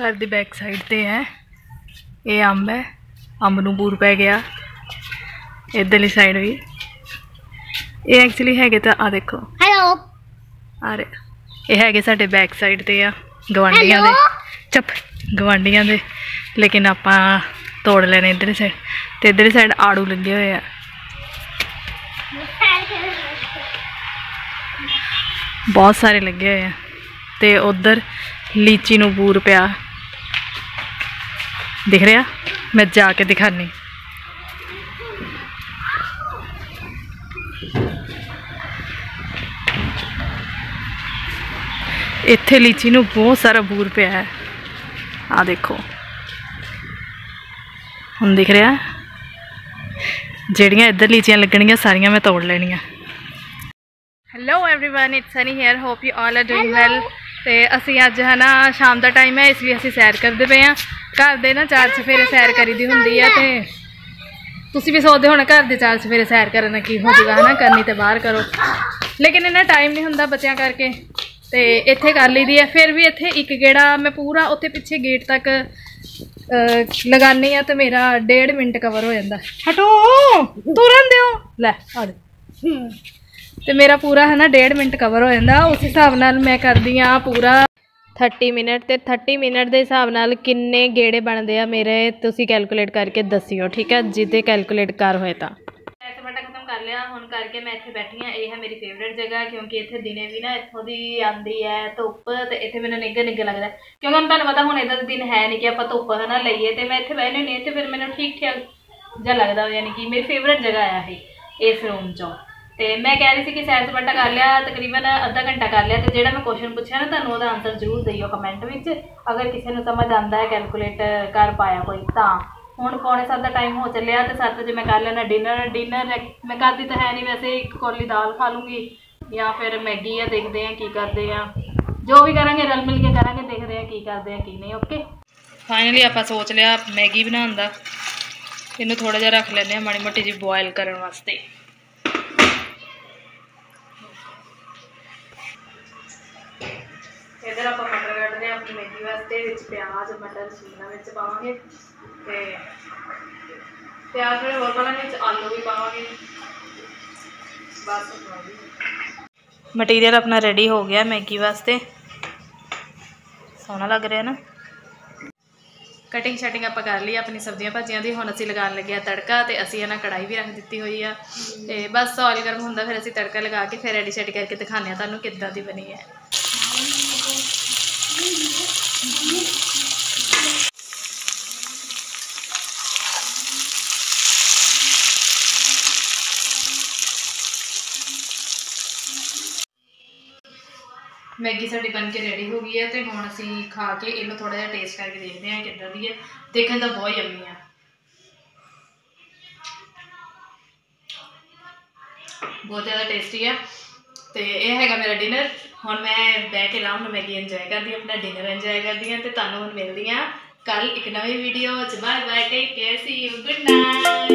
ਘਰ ਦੀ back side ਤੇ ਹੈ। ਇਹ ਅੰਬ ਹੈ। ਅੰਬ ਨੂੰ ਬੂਰ ਪੈ ਗਿਆ। ਇਧਰਲੀ ਸਾਈਡ ਵੀ। ਇਹ ਐਕਚੁਅਲੀ ਹੈਗੇ ਤਾਂ ਆ ਦੇਖੋ। ਹੈਲੋ ਆ ਰਹੇ ਇਹ ਹੈਗੇ ਸਾਡੇ ਬੈਕ ਸਾਈਡ ਤੇ ਆ ਗਵਾਂਡੀਆਂ ਦੇ। ਚੁੱਪ ਗਵਾਂਡੀਆਂ ਦੇ। ਲੇਕਿਨ ਆਪਾਂ ਤੋੜ ਲੈਣੇ ਇਧਰਲੀ ਸਾਈਡ ਤੇ ਇਧਰਲੀ ਸਾਈਡ ਆੜੂ ਲੱਗੇ ਹੋਏ ਆ। ਬਹੁਤ ਸਾਰੇ ਲੱਗੇ ਹੋਏ ਆ। ਤੇ ਉਧਰ ਲੀਚੀ ਨੂੰ ਬੂਰ ਪਿਆ। ਦਿਖ ਰਿਹਾ ਮੈਂ ਜਾ ਕੇ ਦਿਖਾਨੀ ਇੱਥੇ ਲੀਚੀ ਨੂੰ ਬਹੁਤ ਸਾਰਾ ਬੂਰ ਪਿਆ ਹੈ ਆ ਦੇਖੋ ਹੁਣ ਦਿਖ ਰਿਹਾ ਜਿਹੜੀਆਂ ਇੱਧਰ ਲੀਚੀਆਂ ਲੱਗਣਗੀਆਂ ਸਾਰੀਆਂ ਮੈਂ ਤੋੜ ਲੈਣੀਆਂ hello everyone it's Sunny here hope you all are doing well ਤੇ ਅਸੀਂ ਅੱਜ ਹੈ ਨਾ ਸ਼ਾਮ ਦਾ ਟਾਈਮ ਹੈ, ਇਸ ਲਈ ਅਸੀਂ ਸੈਰ ਕਰਦੇ ਪਏ ਆ ਘਰ ਦੇ ਨਾ ਚਾਰ ਚਫੇਰੇ ਸੈਰ ਕਰੀਦੀ ਹੁੰਦੀ ਆ ਤੇ ਤੁਸੀਂ ਵੀ ਸੋਚਦੇ ਹੋਣਾ ਘਰ ਦੇ ਚਾਰ ਚਫੇਰੇ ਸੈਰ ਕਰਨ ਨਾਲ ਕੀ ਹੋ ਜਾਊਗਾ, ਹਨਾ? ਕਰਨੀ ਤੇ ਬਾਹਰ ਕਰੋ। ਲੇਕਿਨ ਇਹਨਾਂ ਟਾਈਮ ਨਹੀਂ ਹੁੰਦਾ ਬੱਚਿਆਂ ਕਰਕੇ ਤੇ ਇੱਥੇ ਕਰ ਲਈਦੀ ਹੈ। ਫਿਰ ਵੀ ਇੱਥੇ ਇੱਕ ਗੇੜਾ ਮੈਂ ਪੂਰਾ ਉੱਥੇ ਪਿੱਛੇ ਗੇਟ ਤੱਕ ਲਗਾਨੀ ਆ ਤੇ ਮੇਰਾ 1.5 ਮਿੰਟ ਕਵਰ ਹੋ ਜਾਂਦਾ। ਹਟੋ! ਤੁਰਨ ਦਿਓ! ਲੈ, ਆ ਤੇ ਮੇਰਾ ਪੂਰਾ ਹੈ ਨਾ 1.5 ਮਿੰਟ ਕਵਰ ਹੋ ਜਾਂਦਾ। ਉਸ ਹਿਸਾਬ ਨਾਲ ਮੈਂ ਕਰਦੀ ਆ ਪੂਰਾ। 30 ਮਿੰਟ ਤੇ 30 ਮਿੰਟ ਦੇ ਹਿਸਾਬ ਨਾਲ ਕਿੰਨੇ ਗੇੜੇ ਬਣਦੇ ਆ ਮੇਰੇ ਤੁਸੀਂ ਕੈਲਕੂਲੇਟ ਕਰਕੇ ਦੱਸਿਓ ਠੀਕ ਹੈ ਜਿੱਦੇ ਕੈਲਕੂਲੇਟ ਕਰ ਹੋਏ ਤਾਂ। ਐਸੇ ਬਟਾ ਖਤਮ ਕਰ ਲਿਆ ਹੁਣ ਕਰਕੇ ਮੈਂ ਇੱਥੇ ਬੈਠੀ ਆ ਇਹ ਹੈ ਮੇਰੀ ਫੇਵਰੇਟ ਜਗ੍ਹਾ ਕਿਉਂਕਿ ਇੱਥੇ ਦਿਨੇ ਵੀ ਨਾ ਇੱਥੋਂ ਦੀ ਆਂਦੀ ਹੈ ਧੁੱਪ ਤੇ ਇੱਥੇ ਮੈਨੂੰ ਨਿੱਘਾ ਨਿੱਘਾ ਲੱਗਦਾ। ਕਿਉਂਕਿ ਹੁਣ ਤੁਹਾਨੂੰ ਪਤਾ ਹੁਣ ਇਦਾਂ ਦੇ ਦਿਨ ਹੈ ਨਹੀਂ ਕਿ ਆਪਾਂ ਧੁੱਪ ਹਨਾ ਲਈਏ ਤੇ ਮੈਂ ਇੱਥੇ ਬੈਠੀ ਨਹੀਂ ਤੇ ਫਿਰ ਮੈਨੂੰ ਠੀਕ ਠਾਕ ਜਿਹਾ ਲੱਗਦਾ ਯਾਨੀ ਕਿ ਮੇਰੀ ਫੇਵਰੇਟ ਜਗ੍ਹਾ ਆ ਇਹ ਇਸ ਰੂਮ ਚੋਂ। ਤੇ ਮੈਂ ਕਹਿ ਰਹੀ ਸੀ ਕਿ ਸੈਰ ਸਪਾਟਾ ਕਰ ਲਿਆ, ਤਕਰੀਬਨ ਅੱਧਾ ਘੰਟਾ ਕਰ ਲਿਆ ਤੇ ਜਿਹੜਾ ਮੈਂ ਕੁਐਸਚਨ ਪੁੱਛਿਆ ਨਾ ਤੁਹਾਨੂੰ, ਉਹਦਾ ਆਨਸਰ ਜ਼ਰੂਰ ਦਿਓ ਕਮੈਂਟ ਵਿੱਚ। ਅਗਰ ਕਿਸੇ ਨੂੰ ਸਮਝ ਆਂਦਾ ਹੈ ਕੈਲਕੂਲੇਟ ਕਰ ਪਾਇਆ ਕੋਈ, ਤਾਂ। ਹੁਣ ਪੌਣੇ ਸੱਤ ਦਾ ਟਾਈਮ ਹੋ ਚੱਲਿਆ ਤੇ 7 ਵਜੇ ਮੈਂ ਕਰ ਲੈਣਾ ਡਿਨਰ ਡਿਨਰ ਮੈਂ ਕਰਦੀ ਤਾਂ ਹੈ ਨਹੀਂ ਵੈਸੇ, ਇੱਕ ਕੌਲੀ ਦਾਲ ਖਾ ਲੂੰਗੀ ਜਾਂ ਫਿਰ ਮੈਗੀ ਆ, ਦੇਖਦੇ ਆ ਕੀ ਕਰਦੇ ਆ ਜੋ ਵੀ ਕਰਾਂਗੇ, ਰਲ ਮਿਲ ਕੇ ਕਰਾਂਗੇ, ਦੇਖਦੇ ਆ ਕੀ ਕਰਦੇ ਆ ਕੀ ਨਹੀਂ ਓਕੇ ਫਾਈਨਲੀ ਆਪਾਂ ਸੋਚ ਲਿਆ ਮੈਗੀ ਬਣਾਉਣ ਦਾ। ਇਹਨੂੰ ਥੋੜਾ ਜਿਹਾ ਰੱਖ ਲੈਂਦੇ ਆ ਮਾੜੀ ਮੋਟੀ ਜੀ ਬੋਇਲ ਕਰਨ ਵਾਸਤੇ। ਇਧਰ ਆਪਾਂ ਮਟਰ ਕੱਢਦੇ ਆ ਆਪਣੀ ਮੈਗੀ ਵਾਸਤੇ, ਵਿੱਚ ਪਿਆਜ਼, ਮਟਰ, ਸ਼ਿਮਲਾ ਮਿਰਚ ਪਾਵਾਂਗੇ ਤੇ ਪਿਆਜ਼ ਥੋੜੇ ਹੋਰ ਪਾਵਾਂਗੇ, ਵਿੱਚ ਆਲੂ ਵੀ ਪਾਵਾਂਗੇ। ਬਸ ਮਟੀਰੀਅਲ ਆਪਣਾ ਰੈਡੀ ਹੋ ਗਿਆ ਮੈਗੀ ਵਾਸਤੇ। ਸੋਹਣਾ ਲੱਗ ਰਿਹਾ ਨਾ। ਕਟਿੰਗ ਸ਼ਟਿੰਗ ਆਪਾਂ ਕਰ ਲਈ, ਆਪਣੀ ਸਬਜ਼ੀਆਂ ਭਾਜੀਆਂ ਦੀ। ਹੁਣ ਅਸੀਂ ਲਗਾਉਣ ਲੱਗੇ ਆ ਤੜਕਾ ਤੇ ਅਸੀਂ ਇਹਨਾਂ ਕੜਾਈ ਵੀ ਰੱਖ ਦਿੱਤੀ ਹੋਈ ਆ। ਤੇ ਬਸ ਆਇਲ ਗਰਮ ਹੁੰਦਾ, ਫਿਰ ਅਸੀਂ ਤੜਕਾ ਲਗਾ ਕੇ ਫਿਰ ਰੈਡੀ ਸ਼ੈਡੀ ਕਰਕੇ ਦਿਖਾਉਂਦੇ ਆ ਤੁਹਾਨੂੰ ਕਿੱਦਾਂ ਦੀ ਬਣੀ ਹੈ। ਮੈਗੀ ਸਾਡੀ ਬਣ ਕੇ ਰੈਡੀ ਹੋ ਗਈ ਹੈ ਤੇ ਹੁਣ ਅਸੀਂ ਖਾ ਕੇ ਇਹਨੂੰ ਥੋੜਾ ਜਿਹਾ ਟੇਸਟ ਕਰਕੇ ਦੇਖਦੇ ਹਾਂ ਕਿੱਦਾਂ ਦੀ ਹੈ। ਦੇਖਣ ਦਾ ਬਹੁਤ ਯੰਮੀ ਆ। ਬਹੁਤ ਜ਼ਿਆਦਾ ਟੇਸਟੀ ਆ। ਤੇ ਇਹ ਹੈਗਾ ਮੇਰਾ ਡਿਨਰ ਹੁਣ ਮੈਂ ਬਹਿ ਕੇ ਆਰਾਮ ਨਾਲ ਮੈਗੀ ਇੰਜੋਏ ਕਰਦੀ ਹਾਂ, ਆਪਣਾ ਡਿਨਰ ਇੰਜੋਏ ਕਰਦੀ ਹਾਂ ਤੇ ਤੁਹਾਨੂੰ ਹੁਣ ਮਿਲਦੀ ਹਾਂ। ਕੱਲ ਇੱਕ ਨਵੀਂ ਵੀਡੀਓ ਚ। Bye bye take care see you good night